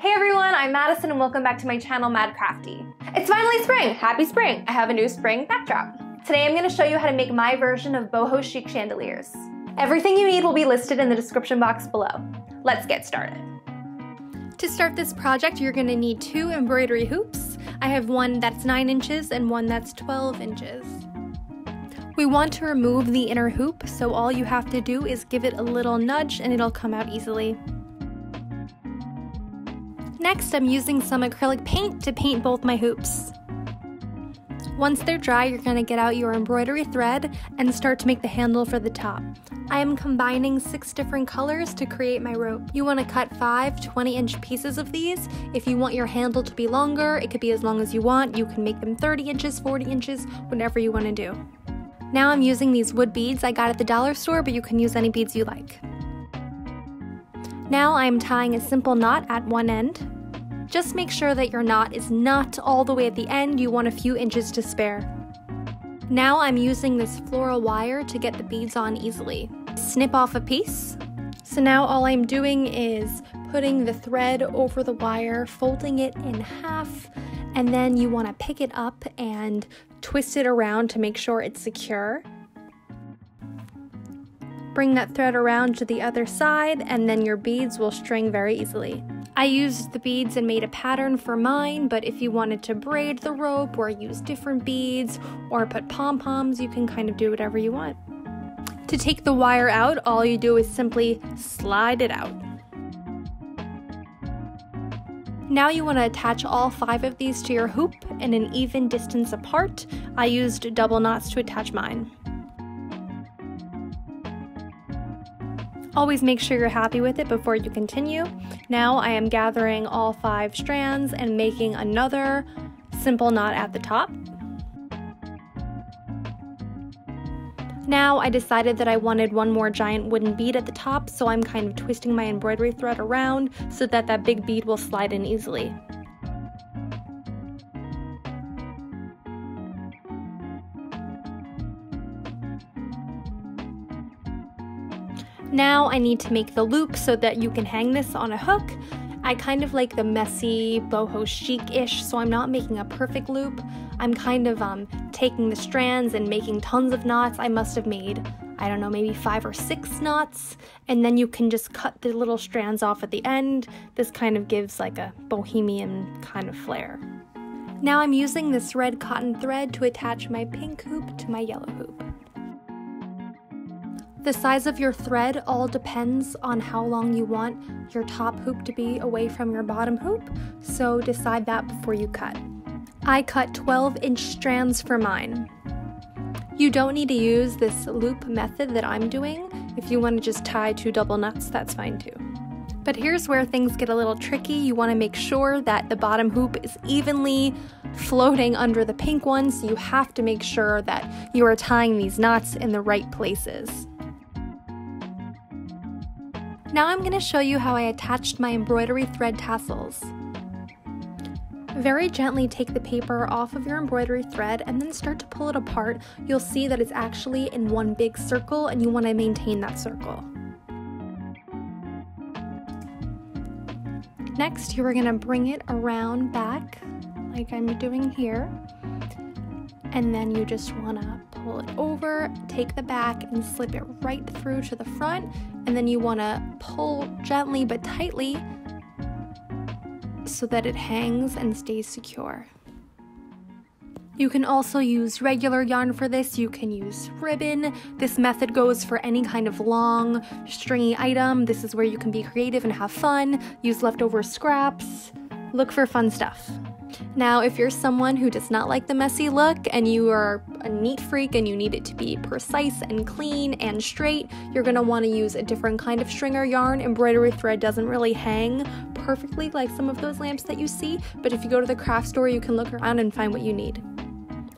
Hey everyone, I'm Madison and welcome back to my channel MaddCrafty. It's finally spring! Happy spring! I have a new spring backdrop. Today I'm going to show you how to make my version of boho chic chandeliers. Everything you need will be listed in the description box below. Let's get started. To start this project, you're going to need two embroidery hoops. I have one that's 9 inches and one that's 12 inches. We want to remove the inner hoop, so all you have to do is give it a little nudge and it'll come out easily. Next, I'm using some acrylic paint to paint both my hoops. Once they're dry, you're to get out your embroidery thread and start to make the handle for the top. I am combining six different colors to create my rope. You want to cut five 20 inch pieces of these. If you want your handle to be longer, it could be as long as you want. You can make them 30 inches, 40 inches, whatever you want to do. Now I'm using these wood beads I got at the dollar store, but you can use any beads you like. Now I'm tying a simple knot at one end. Just make sure that your knot is not all the way at the end, you want a few inches to spare. Now I'm using this floral wire to get the beads on easily. Snip off a piece. So now all I'm doing is putting the thread over the wire, folding it in half, and then you want to pick it up and twist it around to make sure it's secure. Bring that thread around to the other side, and then your beads will string very easily. I used the beads and made a pattern for mine, but if you wanted to braid the rope or use different beads or put pom-poms, you can kind of do whatever you want. To take the wire out, all you do is simply slide it out. Now you want to attach all five of these to your hoop in an even distance apart. I used double knots to attach mine. Always make sure you're happy with it before you continue. Now I am gathering all five strands and making another simple knot at the top. Now I decided that I wanted one more giant wooden bead at the top, so I'm kind of twisting my embroidery thread around so that that big bead will slide in easily. Now I need to make the loop so that you can hang this on a hook. I kind of like the messy boho chic-ish, so I'm not making a perfect loop. I'm kind of um, taking the strands and making tons of knots. I must have made, I don't know, maybe five or six knots, and then you can just cut the little strands off at the end. This kind of gives like a bohemian kind of flair. Now I'm using this red cotton thread to attach my pink hoop to my yellow hoop. The size of your thread all depends on how long you want your top hoop to be away from your bottom hoop, so decide that before you cut. I cut 12 inch strands for mine. You don't need to use this loop method that I'm doing. If you want to just tie two double knots, that's fine too. But here's where things get a little tricky. You want to make sure that the bottom hoop is evenly floating under the pink one, so you have to make sure that you are tying these knots in the right places. Now I'm going to show you how I attached my embroidery thread tassels. Very gently take the paper off of your embroidery thread and then start to pull it apart. You'll see that it's actually in one big circle and you want to maintain that circle. Next, you are going to bring it around back like I'm doing here. And then you just want to pull it over, take the back and slip it right through to the front, and then you want to pull gently but tightly so that it hangs and stays secure. You can also use regular yarn for this, you can use ribbon. This method goes for any kind of long, stringy item. This is where you can be creative and have fun, use leftover scraps, look for fun stuff. Now, if you're someone who does not like the messy look and you are a neat freak and you need it to be precise and clean and straight, you're going to want to use a different kind of stringer yarn. Embroidery thread doesn't really hang perfectly like some of those lamps that you see, but if you go to the craft store, you can look around and find what you need.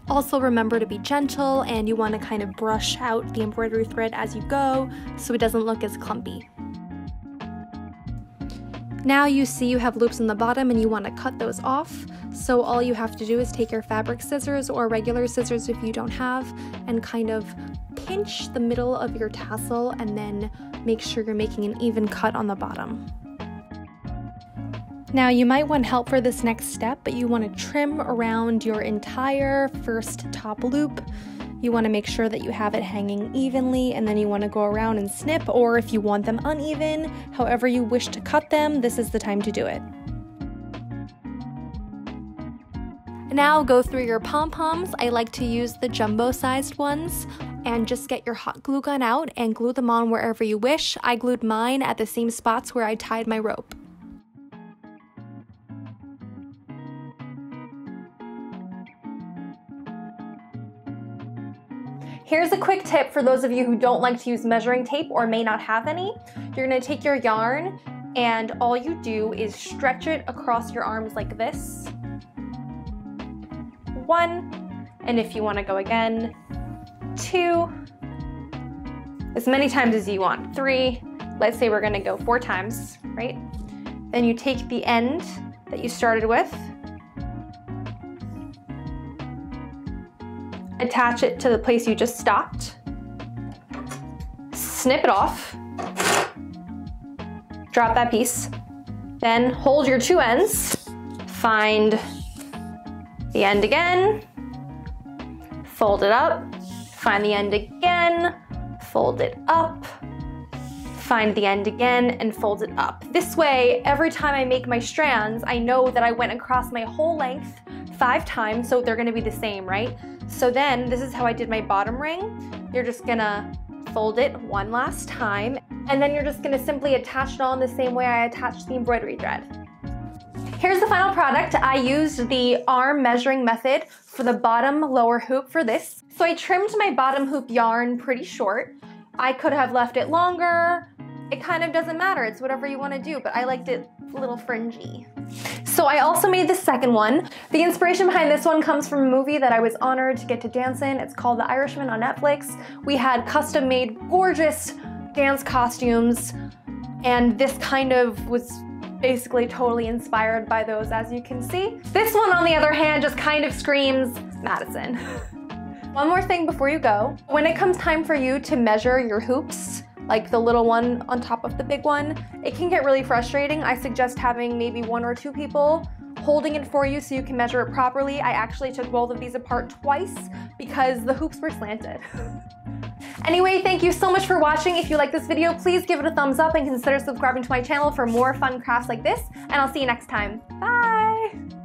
Also remember to be gentle and you want to kind of brush out the embroidery thread as you go so it doesn't look as clumpy. Now you see you have loops in the bottom and you want to cut those off. So all you have to do is take your fabric scissors or regular scissors if you don't have and kind of pinch the middle of your tassel and then make sure you're making an even cut on the bottom. Now you might want help for this next step, but you want to trim around your entire first top loop. You want to make sure that you have it hanging evenly and then you want to go around and snip or if you want them uneven, however you wish to cut them, this is the time to do it. Now go through your pom-poms. I like to use the jumbo sized ones and just get your hot glue gun out and glue them on wherever you wish. I glued mine at the same spots where I tied my rope. Here's a quick tip for those of you who don't like to use measuring tape or may not have any. You're gonna take your yarn and all you do is stretch it across your arms like this. One, and if you wanna go again, two, as many times as you want. Three, let's say we're gonna go four times, right? Then you take the end that you started with attach it to the place you just stopped, snip it off, drop that piece, then hold your two ends, find the end again, fold it up, find the end again, fold it up, find the end again and fold it up. This way, every time I make my strands, I know that I went across my whole length five times, so they're gonna be the same, right? So then, this is how I did my bottom ring. You're just gonna fold it one last time, and then you're just gonna simply attach it on the same way I attached the embroidery thread. Here's the final product. I used the arm measuring method for the bottom lower hoop for this. So I trimmed my bottom hoop yarn pretty short. I could have left it longer. It kind of doesn't matter. It's whatever you want to do, but I liked it a little fringy. So I also made the second one. The inspiration behind this one comes from a movie that I was honored to get to dance in. It's called The Irishman on Netflix. We had custom made gorgeous dance costumes and this kind of was basically totally inspired by those as you can see. This one on the other hand just kind of screams Madison. one more thing before you go. When it comes time for you to measure your hoops, like the little one on top of the big one, it can get really frustrating. I suggest having maybe one or two people holding it for you so you can measure it properly. I actually took both of these apart twice because the hoops were slanted. Anyway, thank you so much for watching. If you like this video, please give it a thumbs up and consider subscribing to my channel for more fun crafts like this, and I'll see you next time. Bye!